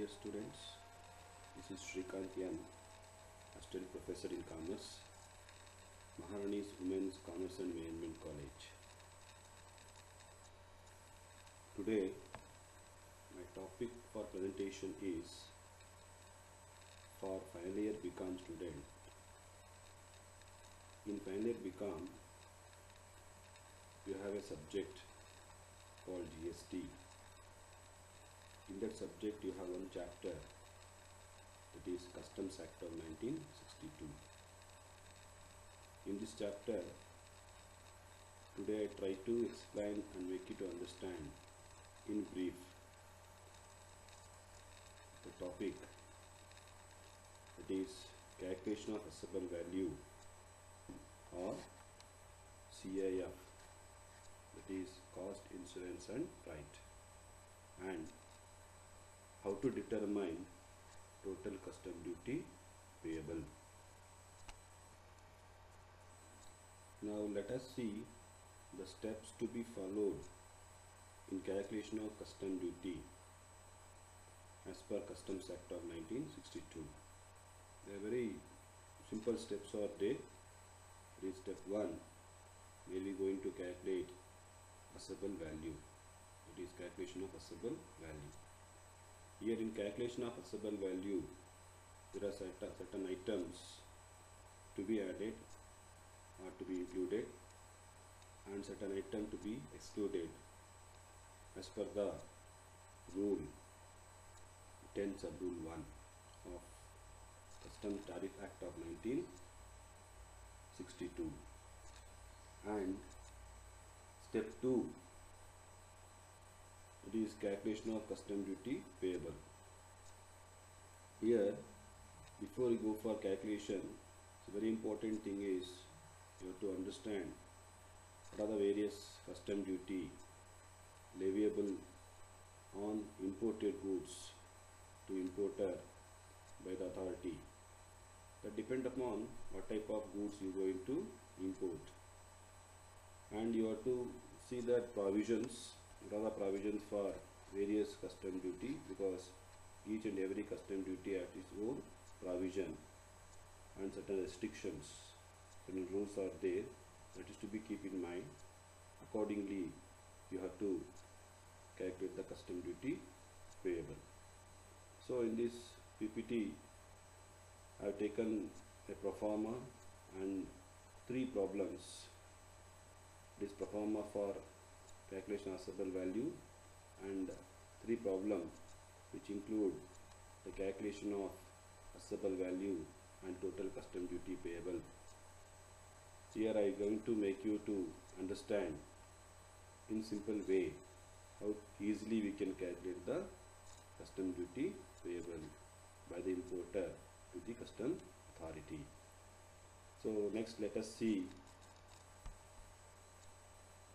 Dear students, this is Srikanth N, Assistant Professor in Commerce, Maharani's Women's Commerce and Management College. Today, my topic for presentation is for final year BCom student. In final year BCom, you have a subject called GST in that subject you have one chapter that is customs act of 1962 in this chapter today i try to explain and make you to understand in brief the topic that is calculation of assessable value or CIF that is cost insurance and freight and how to determine total custom duty payable. Now let us see the steps to be followed in calculation of custom duty as per Customs Act of 1962. There are very simple steps are there. Is step 1 we merely going to calculate assessable value. It is calculation of assessable value. Here in calculation of assessable value, there are certain, certain items to be added or to be included and certain item to be excluded. As per the rule 10 sub rule 1 of Customs Tariff Act of 1962 and step 2 it is calculation of custom duty payable. Here before you go for calculation the very important thing is you have to understand what are the various custom duty leviable on imported goods to importer by the authority. That depend upon what type of goods you are going to import. And you have to see the provisions what are the provisions for various custom duty because each and every custom duty has its own provision and certain restrictions certain rules are there. That is to be keep in mind. Accordingly you have to calculate the custom duty payable. So in this ppt i have taken a proforma and three problems. This proforma for calculation of assessable value and three problems which include the calculation of assessable value and total custom duty payable. Here I am going to make you to understand in simple way how easily we can calculate the custom duty payable by the importer to the custom authority. So next let us see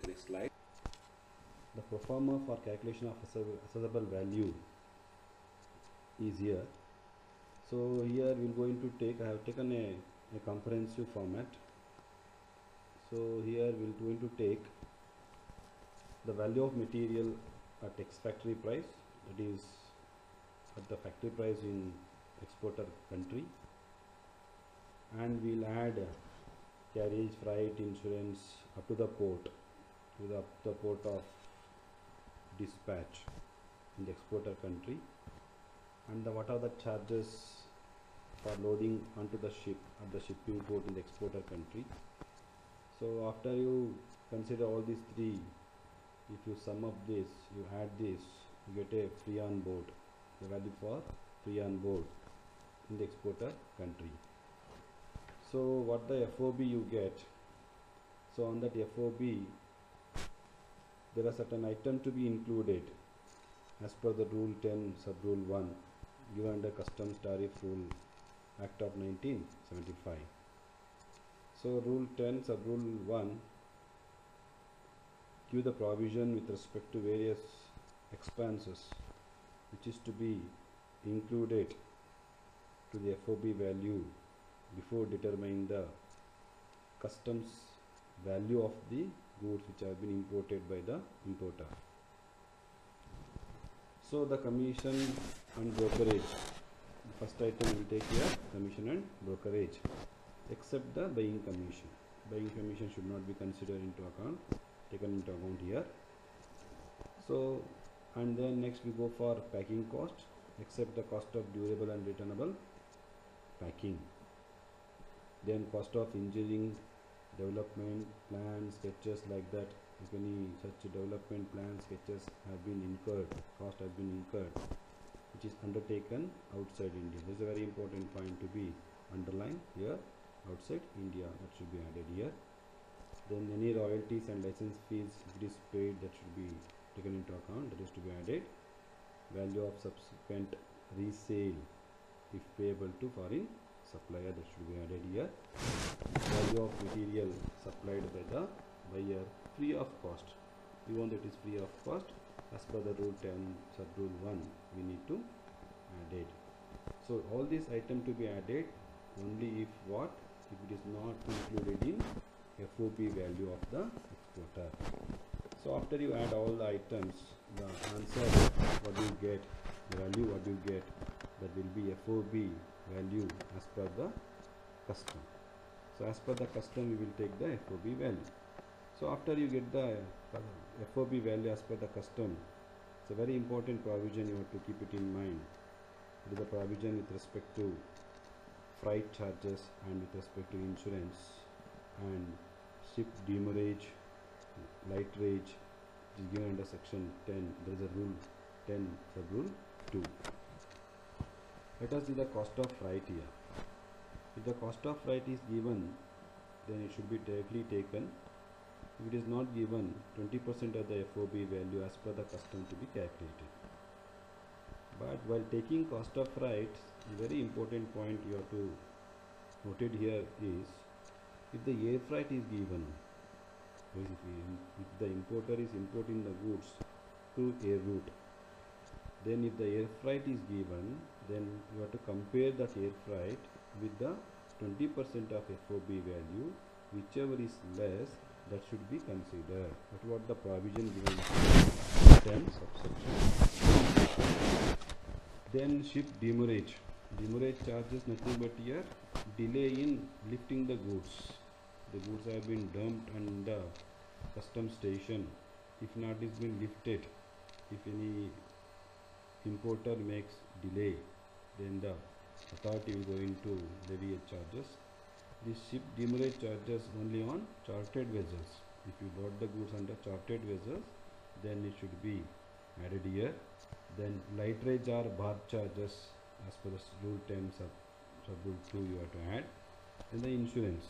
the next slide. The proforma for calculation of assessable value is here. So here we are going to take, I have taken a, a comprehensive format. So here we are going to take the value of material at ex factory price that is at the factory price in exporter country and we will add carriage, freight, insurance up to the port to the, the port of dispatch in the exporter country. And the, what are the charges for loading onto the ship at the shipping port in the exporter country? So after you consider all these three if you sum up this you add this you get a free on board the value for free on board in the exporter country. So what the FOB you get? So on that FOB there are certain items to be included as per the rule 10 sub rule 1 given under customs tariff rule act of 1975 so rule 10 sub rule 1 give the provision with respect to various expenses which is to be included to the FOB value before determining the customs value of the goods which have been imported by the importer. So the commission and brokerage. First item will take here commission and brokerage. Except the buying commission. Buying commission should not be considered into account taken into account here. So and then next we go for packing cost. Except the cost of durable and returnable packing. Then cost of engineering development plans sketches like that. If any such development plans sketches have been incurred cost has been incurred which is undertaken outside India. This is a very important point to be underlined here outside India that should be added here. Then any royalties and license fees if it is paid that should be taken into account that is to be added. Value of subsequent resale if payable to foreign supplier that should be added here. Value of material supplied by the buyer free of cost. We want that is free of cost. As per the rule 10 sub rule 1 we need to add it. So all these item to be added only if what? If it is not included in FOB value of the exporter so after you add all the items the answer what you get the value what you get that will be FOB value as per the custom. So as per the custom we will take the FOB value. So after you get the uh, FOB value as per the custom it's a very important provision you have to keep it in mind. It is a provision with respect to freight charges and with respect to insurance and ship demurrage lighterage which is given under section 10 there is a rule 10 sub rule 2 let us see the cost of freight here. If the cost of freight is given then it should be directly taken. If it is not given 20% of the FOB value as per the custom to be calculated. But while taking cost of freight very important point you have to noted here is if the air freight is given basically if the importer is importing the goods through air route then if the air freight is given then you have to compare that air freight with the 20% of FOB value whichever is less that should be considered. That what the provision given 10 subsection then ship demurrage. Demurrage charges nothing but here delay in lifting the goods. The goods have been dumped on the custom station. If not is been lifted. If any importer makes delay then the authority will go into levy charges. This ship demurrage charges only on chartered vessels. If you bought the goods under chartered vessels then it should be added here. Then light lighterage or berth charges as per the rule 10 sub, sub rule 2 you have to add. Then the insurance.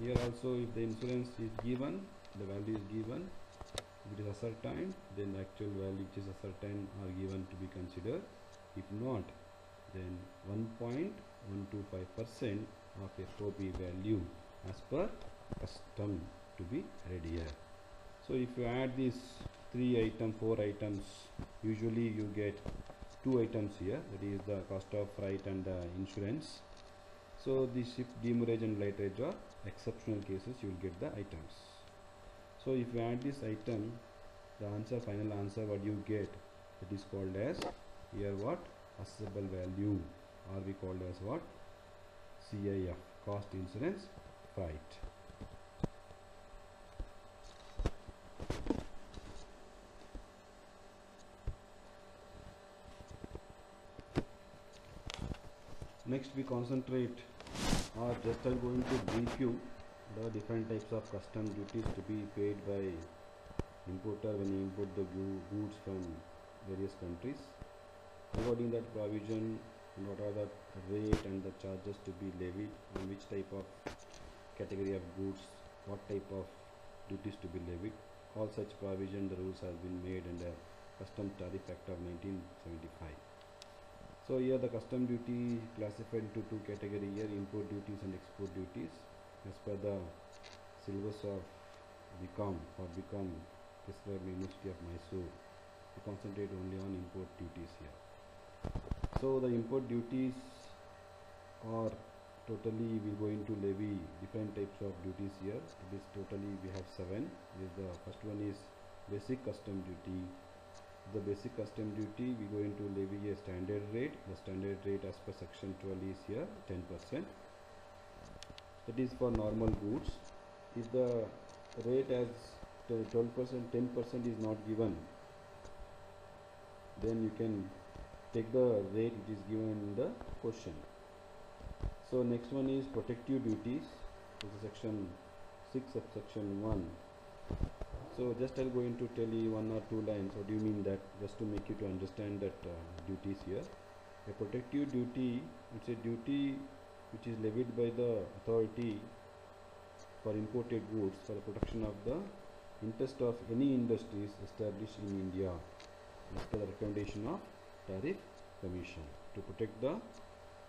Here also if the insurance is given the value is given if it is ascertained then the actual value which is ascertained are given to be considered. If not then 1.125 percent of FOB value as per custom to be added here. So if you add these three item four items usually you get two items here that is the cost of freight and the insurance. So the ship demurrage and lighterage are exceptional cases you will get the items. So if you add this item the answer final answer what you get it is called as here what assessable value or we called as what? CIF cost insurance freight next we concentrate or just I'm going to brief you the different types of custom duties to be paid by importer when he import the goods from various countries according that provision what are the rate and the charges to be levied on which type of category of goods what type of duties to be levied? All such provision the rules have been made under custom tariff act of 1975 so here the custom duty classified into two category here import duties and export duties. As per the syllabus of BCom or BCom by University of Mysore we concentrate only on import duties here so the import duties are totally we going to levy different types of duties here. It is totally we have seven. Is the first one is basic custom duty. The basic custom duty we going to levy a standard rate. The standard rate as per section 12 is here 10 percent. That is for normal goods. If the rate as 12 percent 10 percent is not given then you can take the rate which is given in the question. So next one is protective duties. This is section 6 subsection 1 so just I'll go into tell you one or two lines. What do you mean that? Just to make you to understand that uh, duties here. A protective duty it's a duty which is levied by the authority for imported goods for the protection of the interest of any industries established in India. As the recommendation of tariff commission to protect the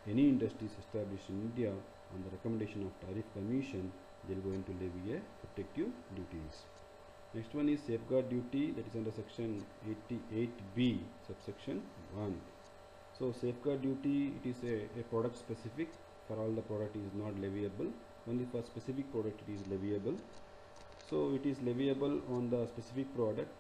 any industries established in India on the recommendation of tariff commission they are going to levy a protective duties. Next one is safeguard duty that is under section 88b subsection 1 so safeguard duty it is a, a product specific for all the product is not leviable. Only for specific product it is leviable. So it is leviable on the specific product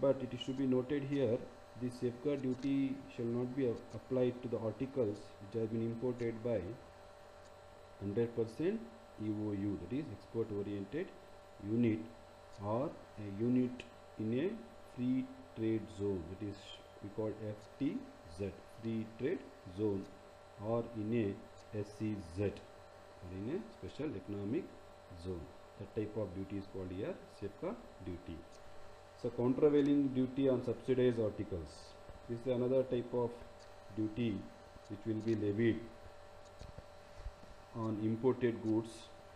but it should be noted here the safeguard duty shall not be applied to the articles which have been imported by 100% EOU that is export oriented unit or a unit in a free trade zone that is we call FTZ free trade zone or in a SEZ or in a special economic zone. That type of duty is called here safeguard duty so countervailing duty on subsidized articles this is another type of duty which will be levied on imported goods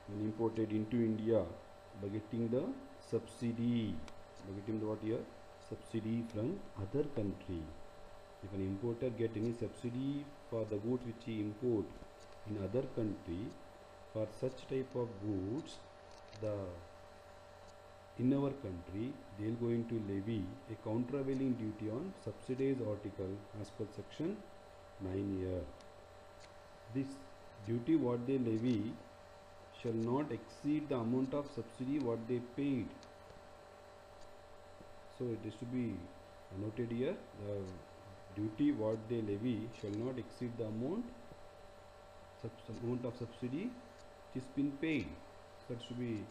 when imported into India by getting the subsidy. By getting the what here? Subsidy from other country. If an importer get any subsidy for the goods which he import in other country for such type of goods the in our country they are going to levy a countervailing duty on subsidized article as per section 9 here. This duty what they levy shall not exceed the amount of subsidy what they paid. So it is to be noted here the duty what they levy shall not exceed the amount amount of subsidy which is been paid. So it should be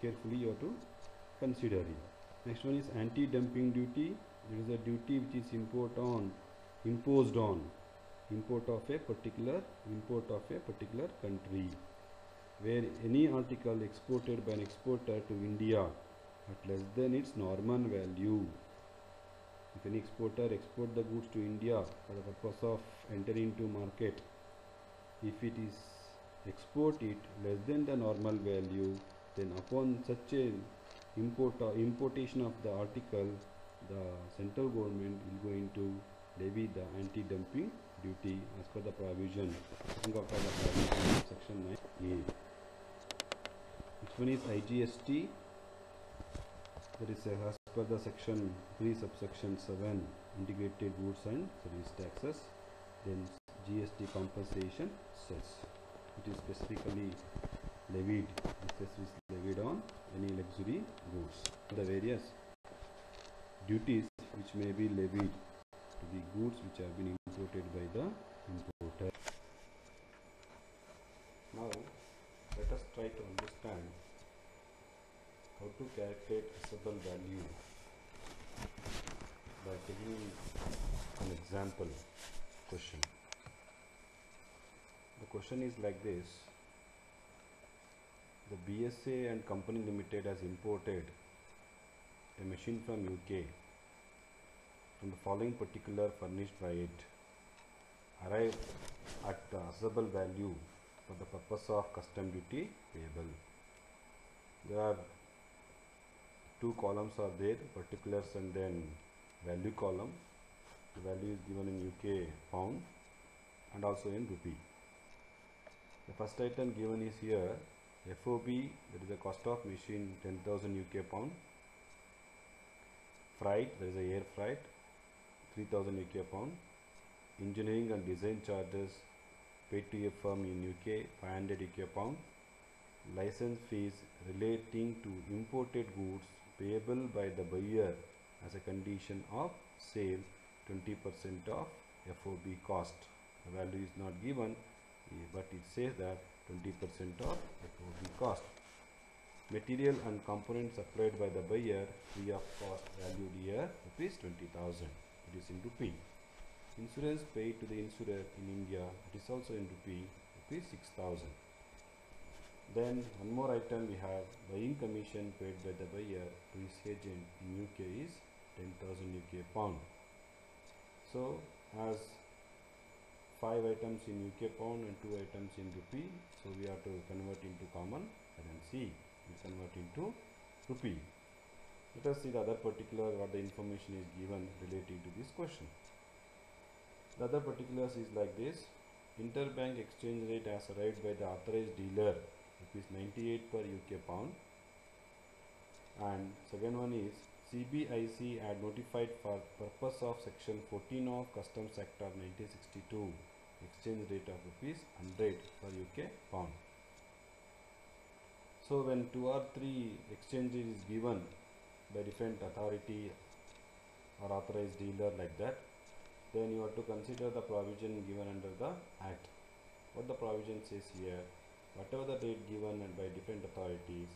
carefully you have to consider here next one is anti-dumping duty. It is a duty which is import on imposed on import of a particular import of a particular country where any article exported by an exporter to India at less than its normal value. If any exporter export the goods to India for the purpose of entering into market if it is export it less than the normal value then upon such a import or importation of the article the central government is going to levy the anti-dumping duty as per the provision the section 9a next one is IGST that is uh, as per the section 3 subsection 7 integrated goods and service taxes then GST compensation cess it is specifically levied this is levied on any luxury goods the various duties which may be levied to the goods which have been imported by the importer now let us try to understand how to calculate assessable value by taking an example question. The question is like this. The BSA and Company Limited has imported a machine from UK from the following particular furnished by it arrive at the assessable value for the purpose of custom duty payable. There are two columns are there particulars and then value column the value is given in UK pound and also in rupee the first item given is here FOB that is the cost of machine 10,000 UK pound. Freight there is a air freight 3000 UK pound. Engineering and design charges paid to a firm in UK 500 UK pound. License fees relating to imported goods payable by the buyer as a condition of sale 20% of FOB cost. The value is not given but it says that 20% of FOB cost. Material and components supplied by the buyer free of cost valued here rupees 20,000. It is in rupee. Insurance paid to the insurer in India it is also in rupee rupees 6,000. Then one more item we have buying commission paid by the buyer to his agent in UK is 10,000 UK pound. So as five items in UK pound and two items in rupee, so we have to convert into common currency. We convert into rupee. Let us see the other particular what the information is given relating to this question. The other particulars is like this. Interbank exchange rate as arrived by the authorized dealer rupees 98 per UK pound and second one is CBIC had notified for purpose of section 14 of Customs Act of 1962 exchange rate of rupees 100 per UK pound. So when two or three exchanges is given by different authority or authorized dealer like that then you have to consider the provision given under the act. What the provision says here whatever the rate given and by different authorities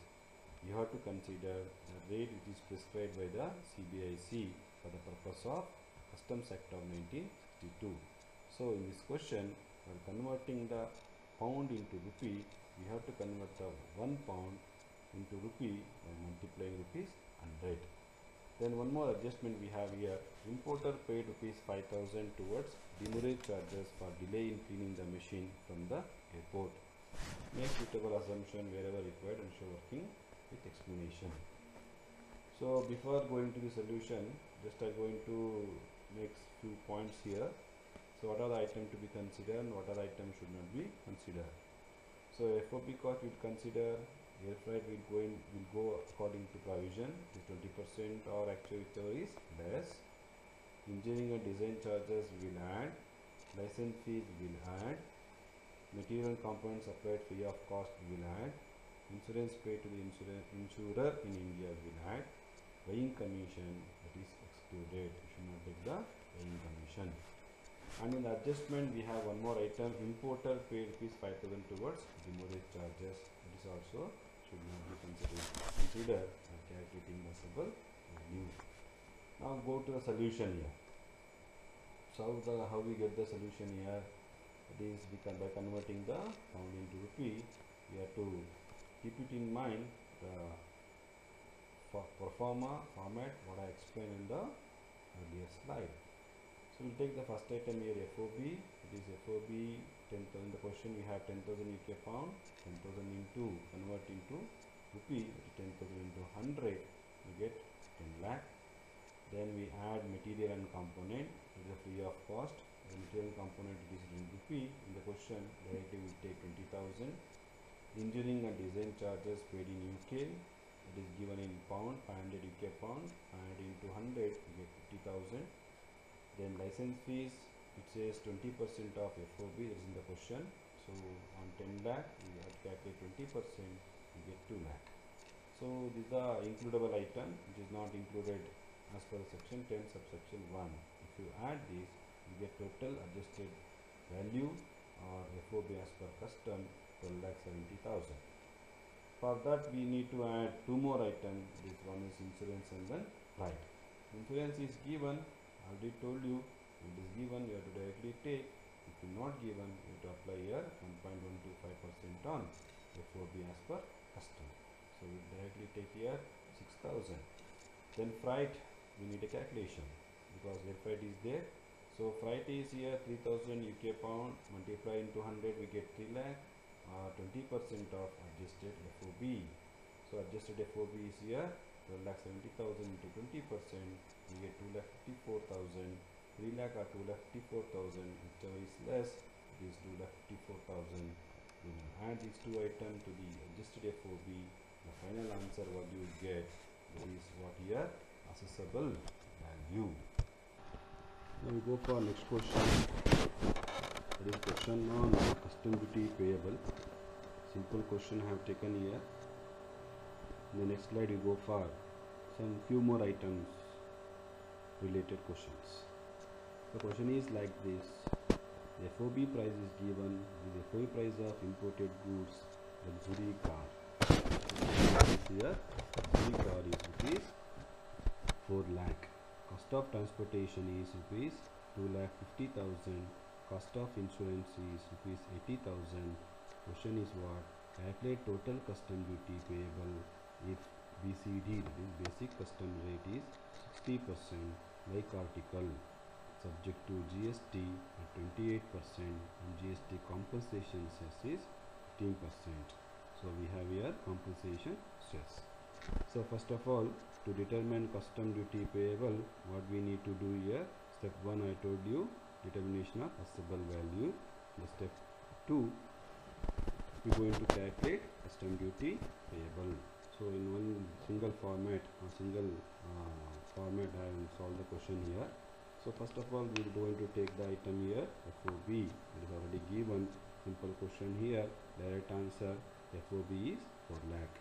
you have to consider the rate which is prescribed by the CBIC for the purpose of Customs Act of 1962. So in this question while converting the pound into rupee we have to convert the 1 pound into rupee by multiplying rupees 100. Then one more adjustment we have here importer paid rupees 5000 towards demurrage charges for delay in cleaning the machine from the airport. Make suitable assumption wherever required and show working with explanation. So before going to the solution, just I'm going to make few points here. So what are the items to be considered and what are the items should not be considered. So FOB cost we consider air freight will go in will go according to provision is 20% or actually whichever is less. Engineering and design charges will add, license fees will add, material components supplied free of cost will add, insurance paid to the insurance insurer in India will add, buying commission that is excluded. You should not take the buying commission. And in the adjustment we have one more item importer paid rupees 5000 towards demurrage charges. That is also should not be considered when calculating assessable value. Now go to the solution here. So how the how we get the solution here? It is by converting the pound into rupee. We have to keep it in mind the for proforma format what I explained in the earlier slide. So we'll take the first item here FOB. It is FOB 10,000. The question we have 10,000 UK pound. 10,000 into convert into rupee. 10,000 into 100. We get 10 lakh. Then we add material and component. It is free of cost. The material component it is in rupee. In the question directly we take 20,000. Engineering and design charges paid in UK. It is given in pound 500 UK pound. 500 into 100 we get 50,000 then license fees it says 20% of FOB is in the question so on 10 lakh we have to calculate 20% we get 2 lakh so this is the includable item which is not included as per section 10 subsection 1 if you add this you get total adjusted value or FOB as per custom 12 lakh 70,000 for that we need to add two more items this one is insurance and then right insurance is given. Already told you it is given. You have to directly take. If you not given you have to apply here 1.125 percent on FOB as per custom. So we directly take here 6000 then freight we need a calculation because air freight is there. So freight is here 3000 UK pound multiply into 100 we get 3 lakh Uh, 20 percent of adjusted FOB so adjusted FOB is here 12 lakh 70,000 into 20 percent. We get 2 lakh 54,000 3 lakh or 2 lakh 54,000 whichever is less it is 2 lakh 54,000 we will add these two items to the adjusted FOB the final answer what you get is what here? Assessable value. Now we go for next question that is question on custom duty payable simple question I have taken here in the next slide we go for some few more items related questions. The question is like this. The FOB price is given. The FOB price of imported goods luxury car. Here, luxury car is rupees 4 lakh. Cost of transportation is rupees 2 lakh 50,000. Cost of insurance is rupees 80,000. Question is what? Calculate total custom duty payable if BCD that is basic custom rate is 60% like article subject to GST at 28% and GST compensation cess is 15%. So we have here compensation cess. So first of all to determine custom duty payable what we need to do here step 1 I told you determination of assessable value. The step 2 we are going to calculate custom duty payable. So in one single format or single uh, format I will solve the question here. So first of all we are going to take the item here FOB it is already given. Simple question here. Direct answer FOB is 4 lakh.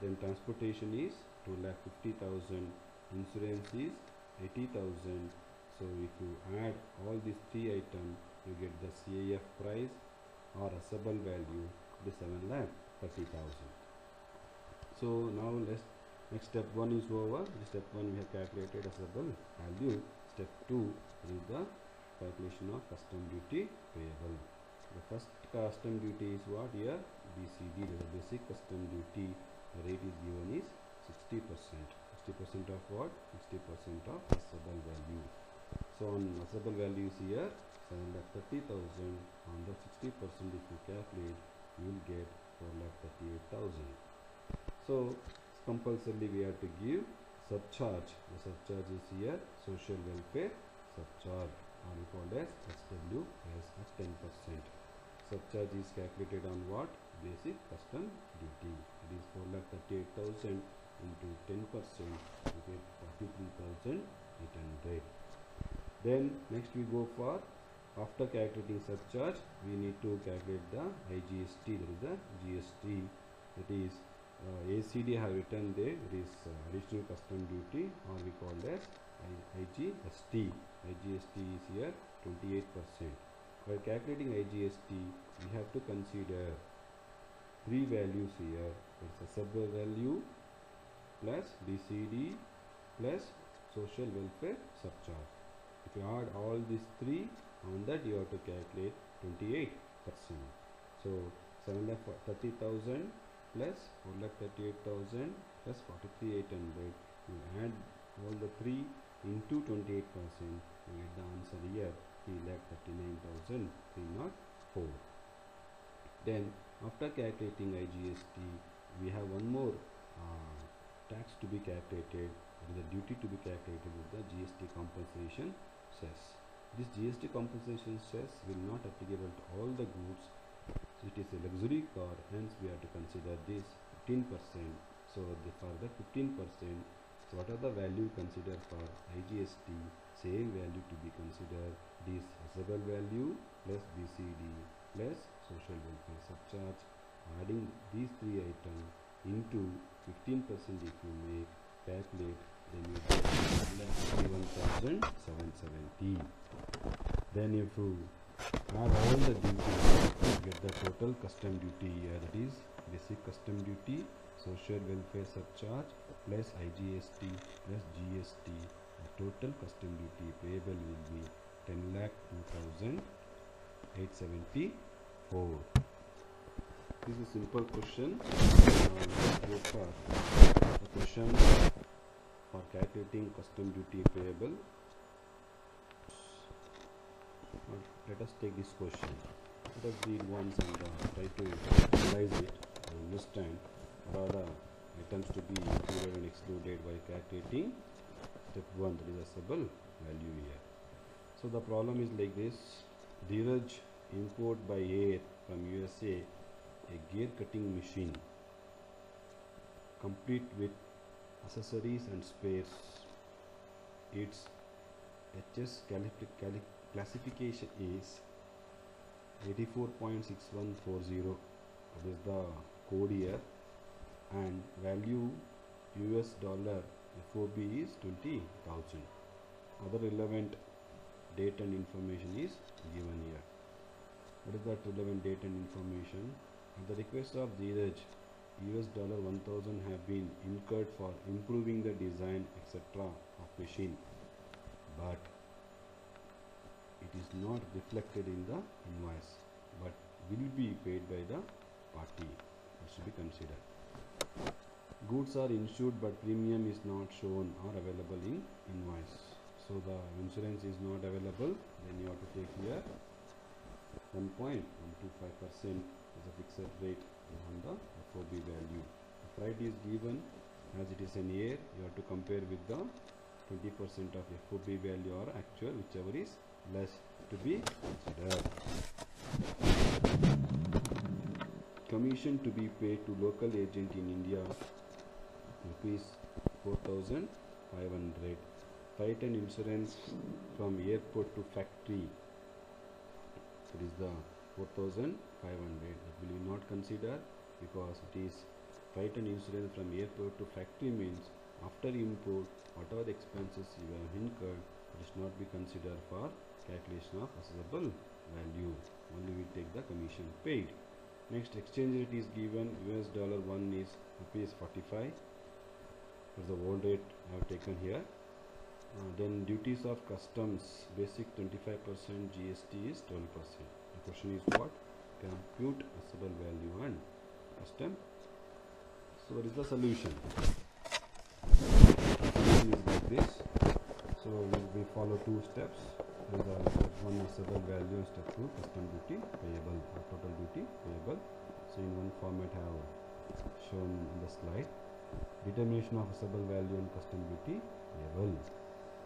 Then transportation is 2 lakh 50,000 insurance is 80,000 so if you add all these three items you get the CIF price or assessable value the 7 lakh 30,000 so now let's next step 1 is over. Step 1 we have calculated assessable value. Step 2 is the calculation of custom duty payable. The first custom duty is what here? BCD the basic custom duty rate is given is 60 percent. 60 percent of what? 60 percent of assessable value so on assessable value is here 7,30,000 on the 60 percent if you calculate you will get 4,38,000 so compulsorily we have to give surcharge. The surcharge is here social welfare surcharge. Or we called as SWS at 10 percent. Surcharge is calculated on what? Basic custom duty. It is 4,38,000 into 10 percent you get 43,800 then next we go for after calculating surcharge we need to calculate the IGST that is the GST that is uh, ACD have written there it is uh, additional custom duty or we call as IGST IGST is here 28 percent. While calculating IGST we have to consider three values here. It's a sub value plus BCD plus social welfare surcharge if you add all these three on that you have to calculate 28 percent. So 7 lakh 30,000 plus 4 lakh 38,000 plus 43,800 you add all the three into 28 percent. You get the answer here 3 lakh 39,304 then after calculating IGST we have one more uh, tax to be calculated the duty to be calculated with the GST compensation cess this GST compensation cess will not applicable to all the goods so it is a luxury car hence we have to consider this 15 percent. So the for the 15 percent so what are the value considered for IGST same value to be considered this assessable value plus BCD plus social welfare surcharge. Adding these three items into 15 percent if you make calculate then you get 11,770 then if you add all the duties get the total custom duty here that is basic custom duty social welfare surcharge plus IGST plus GST the total custom duty payable will be 10 lakh 2874 this is a simple question. Uh, the question for calculating custom duty payable. Let us take this question. Let us read once and uh, try to analyze it and understand what are the items to be included and excluded by calculating. Step 1 that is assessable value here. So the problem is like this. Dheeraj import by air from USA a gear cutting machine complete with accessories and spares its HS classification is 84.6140 that is the code here and value US dollar FOB is 20,000 other relevant date and information is given here. What is that relevant date and information? At the request of Dheeraj, US dollar 1000 have been incurred for improving the design etc. of machine. But it is not reflected in the invoice but will be paid by the party. That should be considered. Goods are insured but premium is not shown or available in invoice. So the insurance is not available then you have to take here. 1.125 percent as a fixed rate on the FOB value. The freight is given as it is an air. You have to compare with the 20 percent of FOB value or actual whichever is less to be considered. Commission to be paid to local agent in India rupees 4500 freight and insurance from airport to factory. That is the 4500 that will not consider because it is freight and insurance from airport to factory means after import whatever the expenses you have incurred it is not be considered for calculation of assessable value. Only we take the commission paid. Next exchange rate is given. Us dollar 1 is rupees 45 is the old rate I have taken here. Uh, then duties of customs basic 25% GST is 12% the question is what? Compute assessable value and custom so what is the solution? Solution is like this. So we, follow two steps. And the step one is value and step two custom duty payable or total duty payable. So in one format I have shown in the slide. Determination of assessable value and custom duty payable.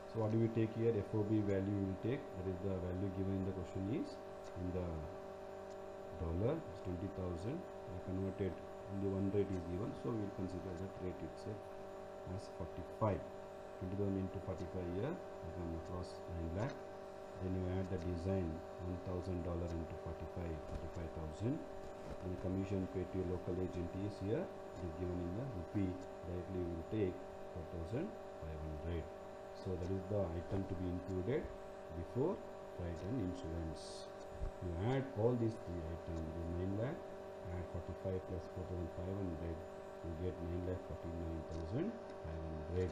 So what do we take here? FOB value we will take. That is the value given in the question is in the dollar is 20000 converted only one rate is given so we will consider that rate itself as 45 20000 into 45 here we come across 9 lakh. Then you add the design 1000 dollar into 45 45000 and the commission paid to your local agent is here it is given in the rupee directly we will take 4500 so that is the item to be included before freight and insurance you add all these three items the 9 lakh add 45 plus 4500 you get 9 lakh 49500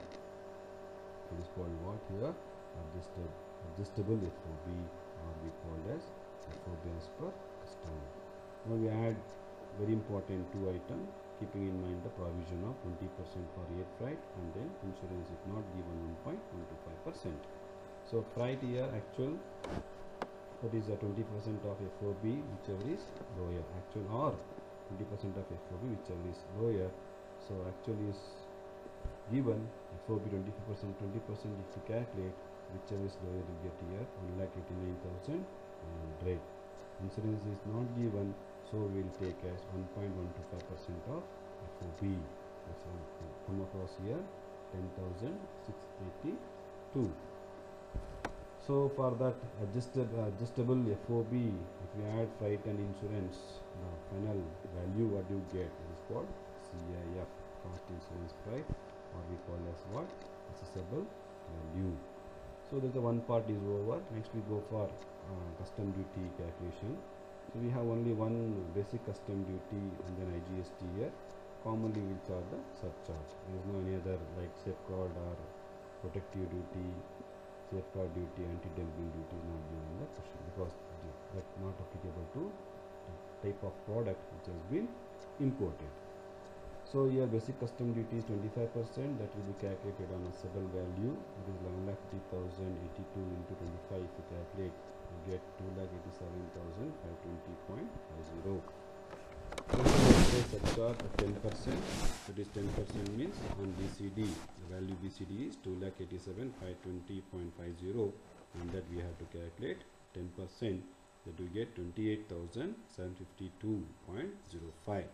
it is called what here? Adjusted adjustable FOB or we call as FOB as per customer now we add very important two items keeping in mind the provision of 20% for air freight and then insurance if not given 1.125%. So freight here actual what is the 20% of FOB whichever is lower actual or 20% of FOB whichever is lower. So actual is given FOB 25% 20% if you calculate whichever is lower you get here 1,89,100. Insurance is not given so we will take as 1.125 percent of FOB that's come across here 10,682 so for that adjusted uh, adjustable FOB if you add freight and insurance the final value what you get is called CIF cost insurance freight or we call as what? Assessable value. So that the one part is over. Next we go for uh, custom duty calculation. So we have only one basic custom duty and then IGST here. Commonly we charge the surcharge. There is no any other like safeguard or protective duty, safeguard duty, anti-dumping duty is not given in the question because that not applicable to the type of product which has been imported. So here basic custom duty is 25% that will be calculated on a assessable value. It is 11,8082 into 25 if you calculate you get 2,87,520.50. Surcharge of 10%, that is 10% means on BCD, the value BCD is 2,87,520.50 and that we have to calculate 10% that we get 28,752.05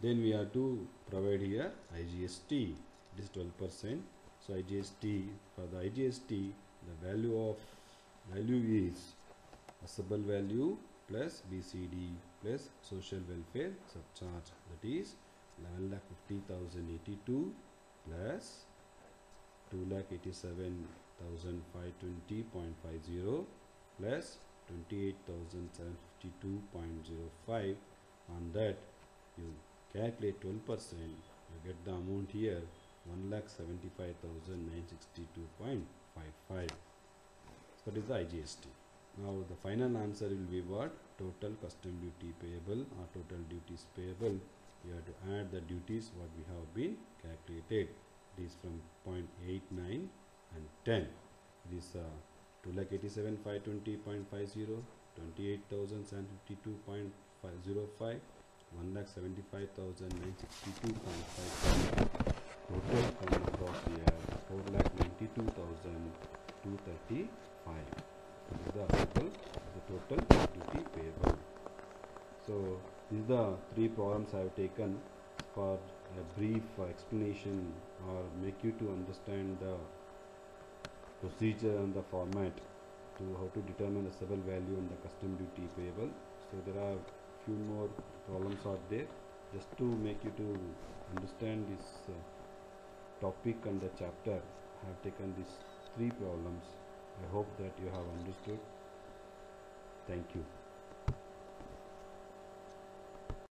then we have to provide here IGST it is 12% so IGST for the IGST the value of value is assessable value plus BCD plus social welfare surcharge that is 11,50,082 plus two lakh eighty seven thousand five twenty point five zero plus twenty eight thousand seven fifty two point zero five. On that you calculate twelve percent you get the amount here one lakh seventy five thousand nine sixty two point five five. That is the IGST now the final answer will be what total custom duty payable or total duties payable. You have to add the duties what we have been calculated. It is from 0.89 and 10 it is uh, 2 lakh 87 520.50 28,752.05 1 lakh 75,962.55 total come across here 4 lakh 92,235 this is the total the total duty payable so these are the three problems I have taken for a brief explanation or make you to understand the procedure and the format to how to determine the assessable value and the custom duty payable. So there are few more problems out there just to make you to understand this uh, topic and the chapter I have taken these three problems. I hope that you have understood. Thank you.